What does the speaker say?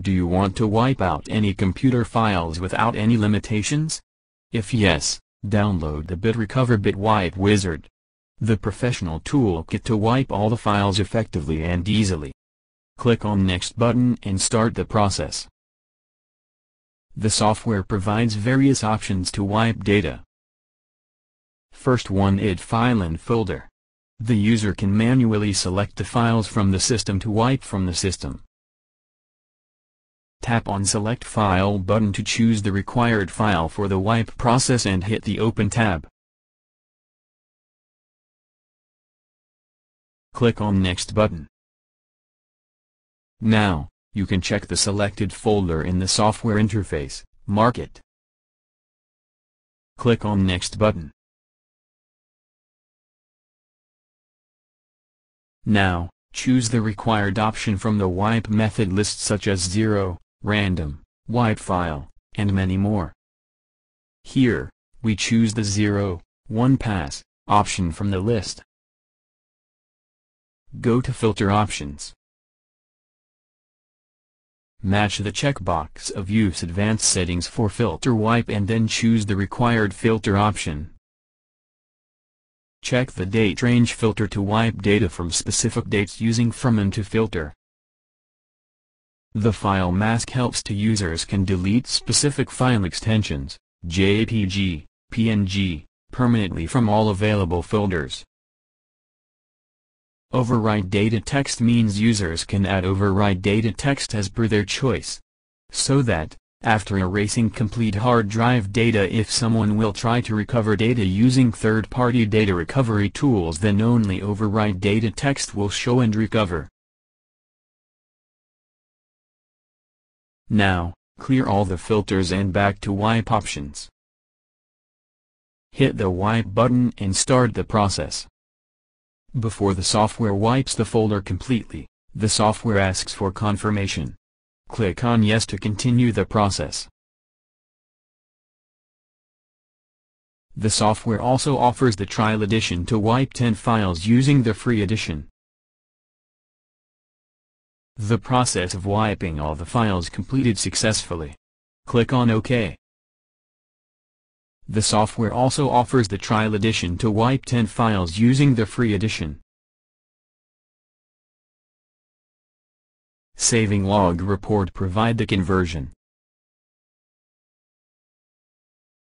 Do you want to wipe out any computer files without any limitations? If yes, download the BitRecover BitWipe Wizard. The professional toolkit to wipe all the files effectively and easily. Click on Next button and start the process. The software provides various options to wipe data. First one id file and folder. The user can manually select the files from the system to wipe from the system. Tap on Select File button to choose the required file for the wipe process and hit the Open tab. Click on Next button. Now, you can check the selected folder in the software interface, mark it. Click on Next button. Now, choose the required option from the wipe method list such as 0, random, wipe file, and many more. Here, we choose the 0, 1 pass, option from the list. Go to Filter Options. Match the checkbox of Use Advanced Settings for Filter Wipe and then choose the required filter option. Check the date range filter to wipe data from specific dates using From and to filter. The file mask helps to users can delete specific file extensions, JPG, PNG, permanently from all available folders. Overwrite data text means users can add overwrite data text as per their choice. So that, after erasing complete hard drive data if someone will try to recover data using third-party data recovery tools then only overwrite data text will show and recover. Now, clear all the filters and back to wipe options. Hit the wipe button and start the process. Before the software wipes the folder completely, the software asks for confirmation. Click on Yes to continue the process. The software also offers the trial edition to wipe 10 files using the free edition. The process of wiping all the files completed successfully. Click on OK. The software also offers the trial edition to wipe 10 files using the free edition. Saving log report provide the conversion.